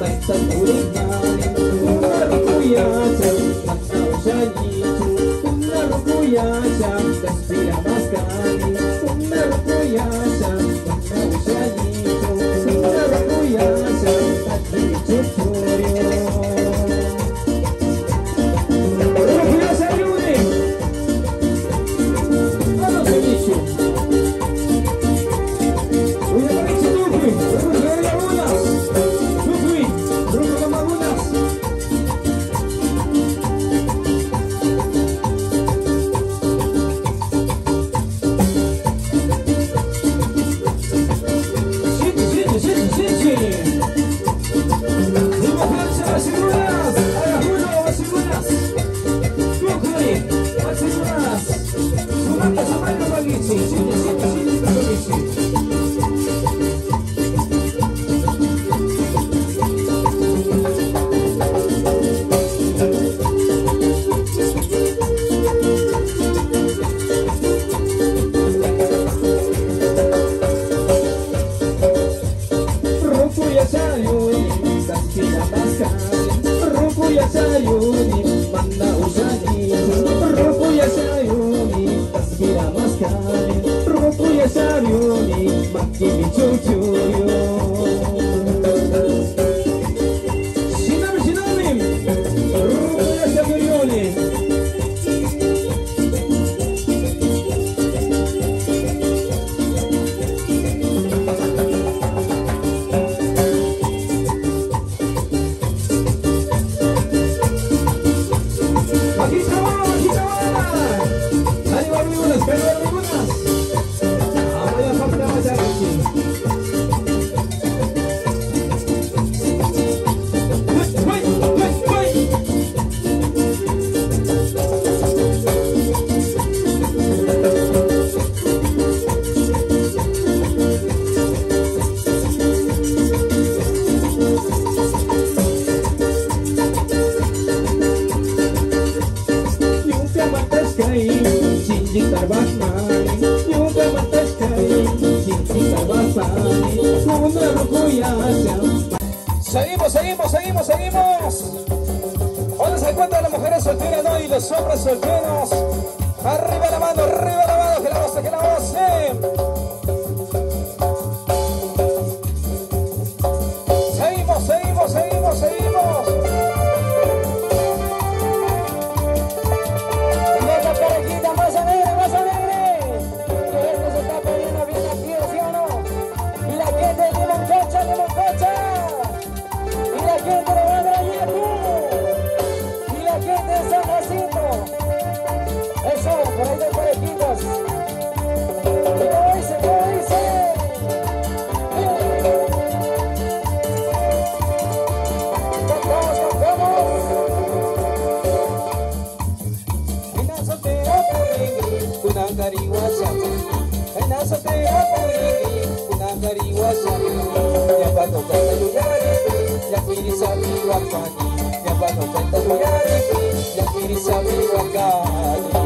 bạch sân đủ đêm nhà em vui chờ làm sao ra nhìn Wangari wasabi Nyabano tata yuyari Yakwiri sabi wakani Nyabano tata yuyari Yakwiri sabi wakani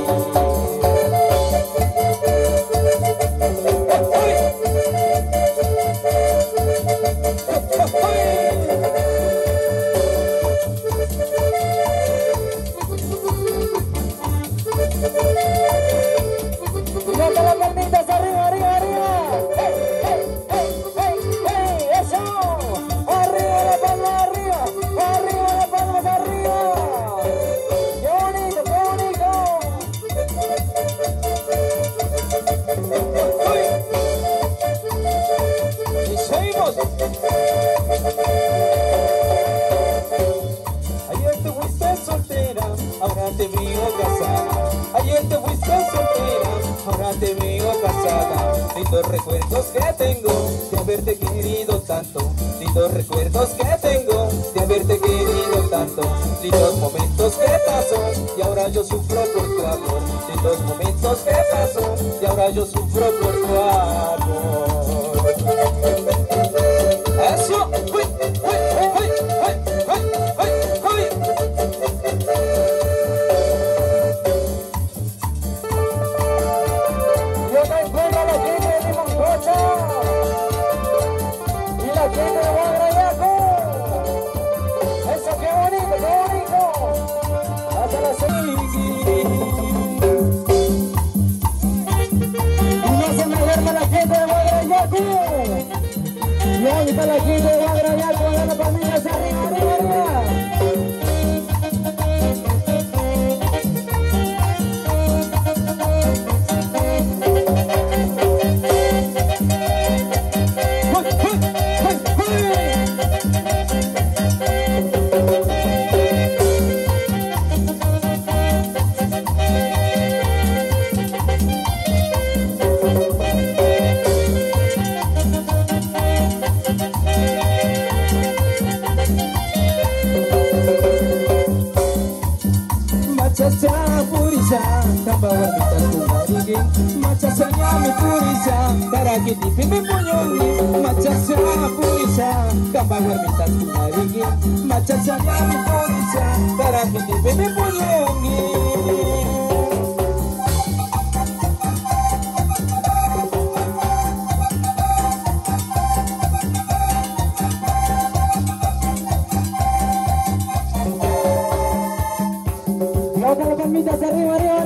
amor, lindos momentos que pasó, y ahora yo sufro por tu amor. kabisa karakiti vimeponyomi machache wakulisa kabawa mitatu marigi machache wakulisa karakiti vimeponyomi Vamos, vamos, vamos, arriba, arriba.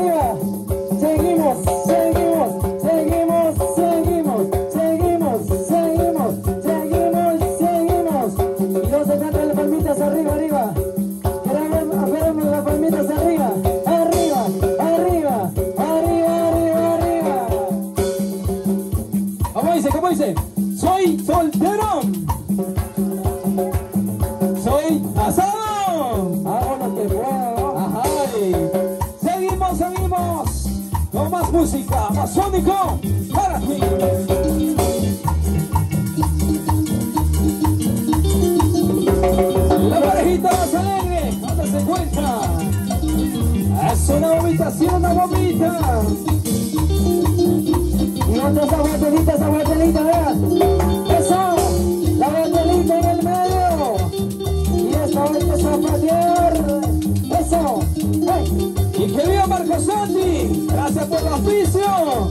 Gracias, Sandy. Gracias por el auspicio.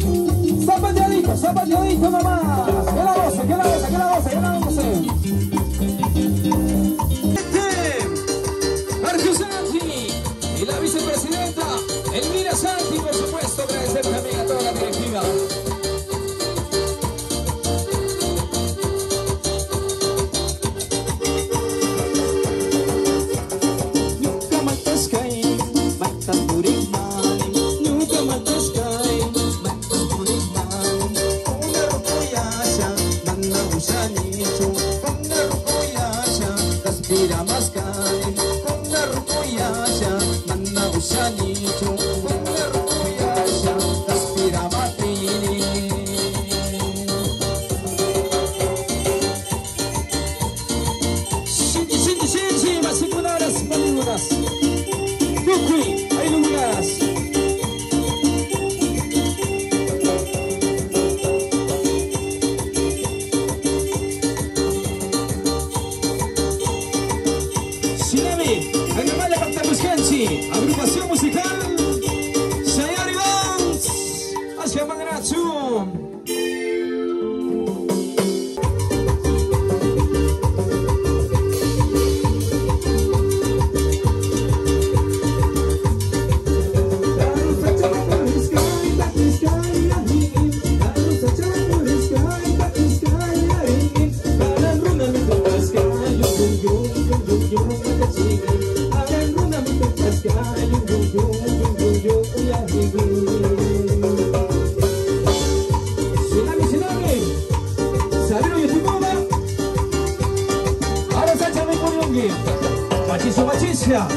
Zapateadito, zapateadito, mamá. Vamos, cante! Agrupação musical! Batista,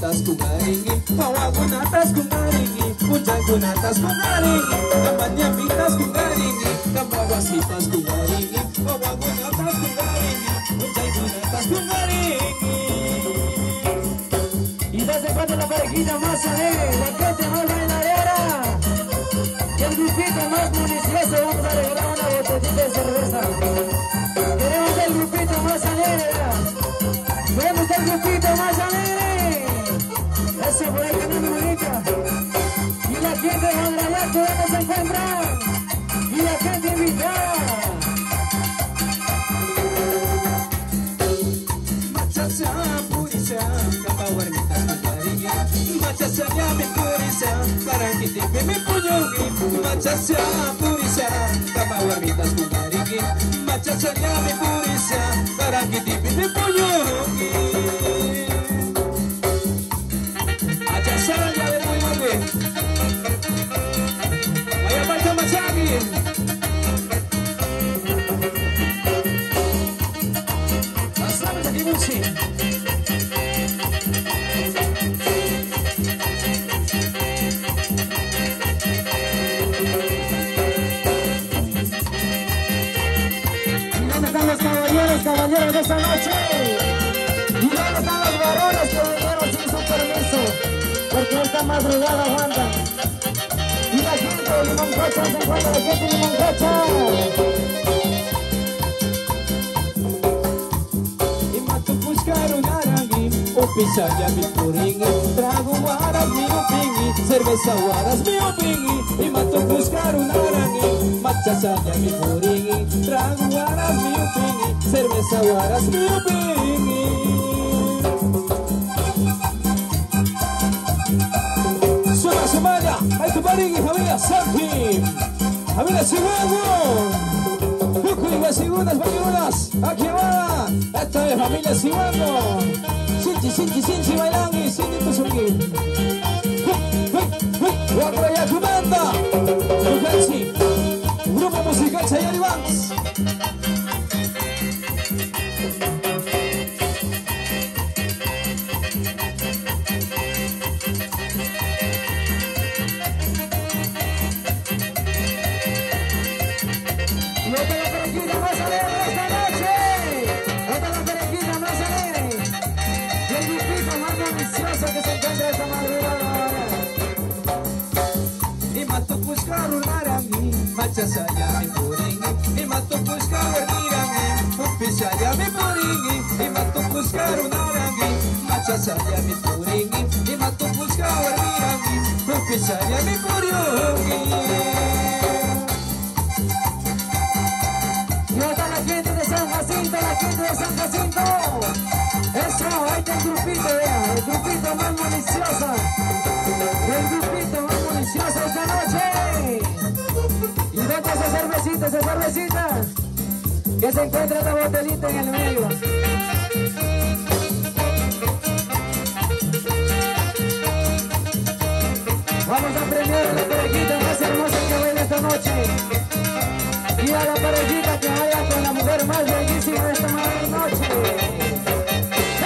tas kumaringi Pawa kuna tas kumaringi Kunjang kuna tas kumaringi Kampanya pitas kumaringi Kampawas pitas kumaringi Pawa kuna tas kumaringi Kunjang kuna tas kumaringi Y desde cuando la parejita más alegre La gente más bailadera Y el grupito más municioso Vamos a regalar una botellita de cerveza. Tenemos el grupito más alegre Vemos el grupito más todos nos encuentran y la gente invitada. Machacha purisa, capa. Machacha ya me purisa, para que te puño Machacha purisa, capa. Machacha ya me purisa, para que te puño madrugada aguantan. Y la gente de se encuentra la gente de Limoncocha. Imatupushkaru narangi Upisaya mi puringi Trago waras mi upingi Cerveza waras mi upingi Imatupushkaru narangi Machasaya mi puringi Trago waras mi upingi Cerveza waras mi upingi Familia Santi Familia segundas, vaqueronas, aquí va. Esta es familia Siguando. Sinchi, sinchi, sinchi, bailangi, sinchi, ya oficialiami poringi ima tu puskaru nirangi oficialiami poringi ima tu puskaru narangi macha saliami poringi ima tu puskaru nirangi me porio. Cervecita, esa cervecita, que se encuentra la botellita en el medio. Vamos a premiar a la parejita más hermosa que baila esta noche. Y a la parejita que vaya con la mujer más